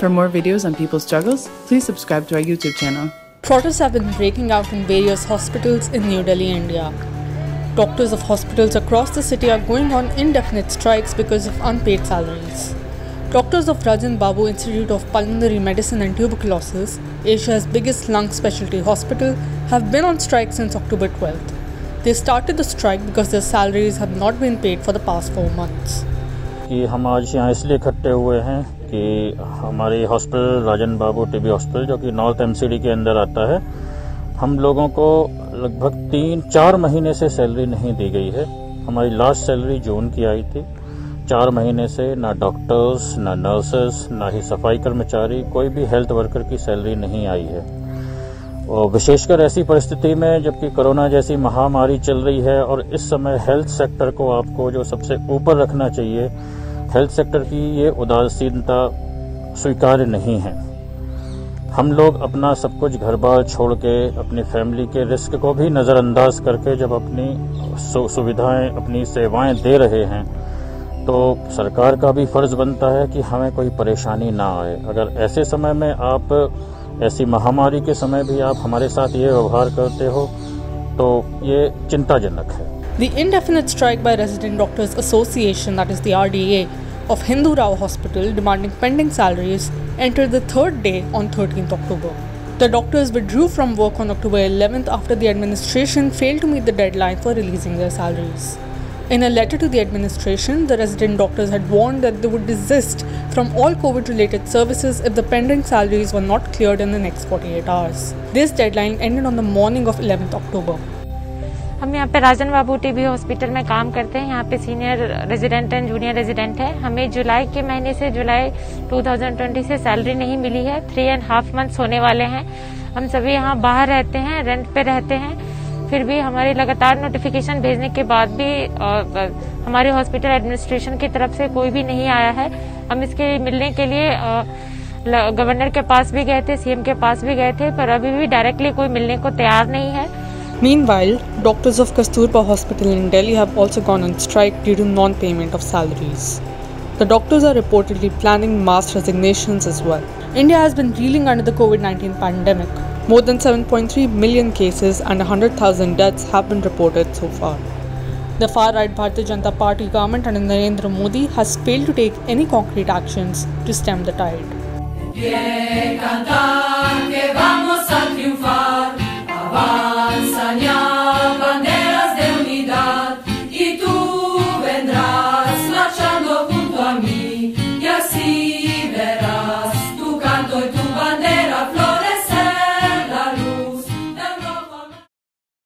For more videos on people's struggles, please subscribe to our YouTube channel. Protests have been breaking out in various hospitals in New Delhi, India. Doctors of hospitals across the city are going on indefinite strikes because of unpaid salaries. Doctors of Rajan Babu Institute of Pulmonary Medicine and Tuberculosis, Asia's biggest lung specialty hospital, have been on strike since October 12th. They started the strike because their salaries have not been paid for the past four months. कि हम आज यहाँ इसलिए इकट्ठे हुए हैं कि हमारे hospital Rajan Babu TB hospital जो कि नॉर्थ एमसीडी के अंदर आता है, हम लोगों को लगभग तीन, चार महीने से सैलरी नहीं दी गई है। हमारी लास्ट सैलरी जून की आई थी। चार महीने से ना डॉक्टर्स, ना नर्सेस, ना ही सफ़ाई कर्मचारी, कोई भी हेल्थ वर्कर की सैलरी नहीं आई है। और विशेषकर ऐसी परिस्थिति में, जबकि कोरोना जैसी महामारी चल रही है, और इस समय हेल्थ सेक्टर को आपको जो सबसे ऊपर रखना चाहिए हेल्थ सेक्टर की ये उदासीनता स्वीकार्य नहीं है। हम लोग अपना सब कुछ घर बार छोड़ के, अपनी फैमिली के रिस्क को भी नज़रअंदाज करके जब अपनी सुविधाएँ, अपनी सेवाएँ दे रहे हैं तो सरकार का भी फ़र्ज़ बनता है कि हमें कोई परेशानी ना आए। अगर ऐसे समय में आप, ऐसी महामारी के समय भी आप हमारे साथ ये व्यवहार करते हो तो ये चिंताजनक है। The indefinite strike by Resident Doctors Association, that is the RDA, of Hindu Rao Hospital demanding pending salaries entered the third day on 13th October. The doctors withdrew from work on October 11th after the administration failed to meet the deadline for releasing their salaries. In a letter to the administration, the resident doctors had warned that they would desist from all COVID related services if the pending salaries were not cleared in the next 48 hours. This deadline ended on the morning of 11th October. हम यहाँ पे राजन Babu TB hospital में काम करते हैं। यहाँ पे senior resident and junior resident है। हमें जुलाई के महीने से जुलाई 2020 से सैलरी नहीं मिली है। थ्री एंड हाफ़ मंथ्स होने वाले हैं। हम सभी यहाँ बाहर रहते हैं, रेंट पे रहते हैं। फिर भी हमारी लगातार नोटिफिकेशन भेजने के बाद भी हमारे हॉस्पिटल एडमिनिस्ट्रेशन की तरफ़ से कोई भी नहीं आया है। हम इसके मिलने के लिए गवर्नर के पास भी गए थे सीएम के पास भी गए थे, पर अभी भी डायरेक्टली कोई मिलने को तैयार नहीं है। Meanwhile, doctors of Kasturba Hospital in Delhi have also gone on strike due to non-payment of salaries. The doctors are reportedly planning mass resignations as well. India has been reeling under the COVID-19 pandemic. More than 7.3 million cases and 100,000 deaths have been reported so far. The far right Bharatiya Janata Party government under Narendra Modi has failed to take any concrete actions to stem the tide.